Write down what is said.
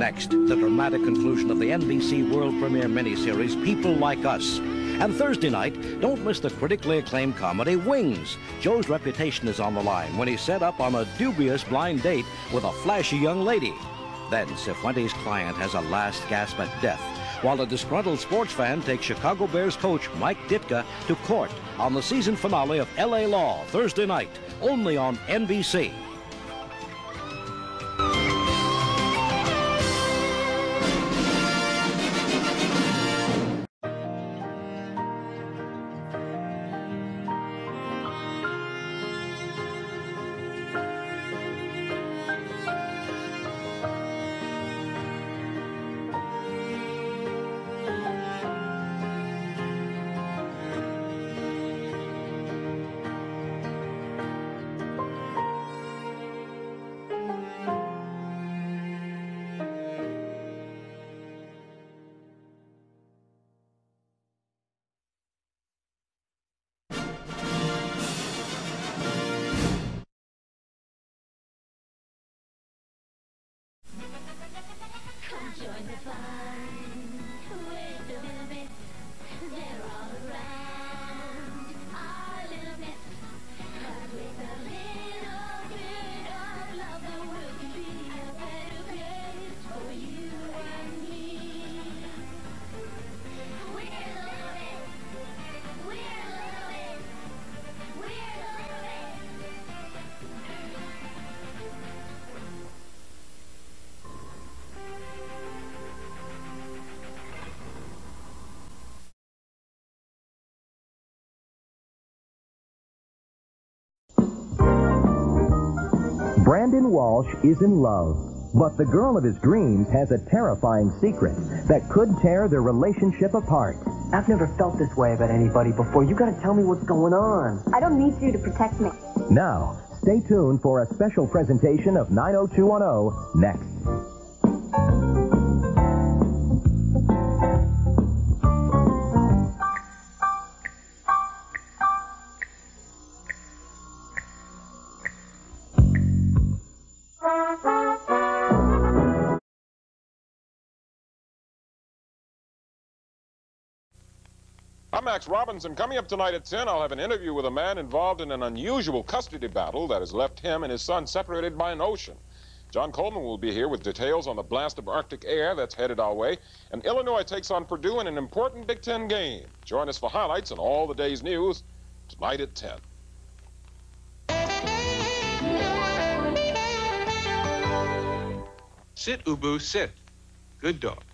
Next, the dramatic conclusion of the NBC world premiere miniseries People Like Us. And Thursday night, don't miss the critically acclaimed comedy Wings. Joe's reputation is on the line when he's set up on a dubious blind date with a flashy young lady. Then Sifuentes' client has a last gasp at death, while a disgruntled sports fan takes Chicago Bears coach Mike Ditka to court on the season finale of LA Law Thursday night, only on NBC. Brandon Walsh is in love, but the girl of his dreams has a terrifying secret that could tear their relationship apart. I've never felt this way about anybody before. You gotta tell me what's going on. I don't need you to protect me. Now, stay tuned for a special presentation of 90210 next. I'm Max Robinson. Coming up tonight at 10, I'll have an interview with a man involved in an unusual custody battle that has left him and his son separated by an ocean. John Coleman will be here with details on the blast of Arctic air that's headed our way. And Illinois takes on Purdue in an important Big Ten game. Join us for highlights and all the day's news tonight at 10. Sit, Ubu, sit. Good dog.